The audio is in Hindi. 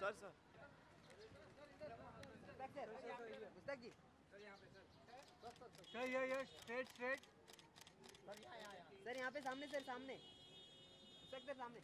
Sir sir. Mushtaq ji sir ये ये स्ट्रेट स्ट्रेट सर यहाँ पे सामने सर सामने। सर सामने।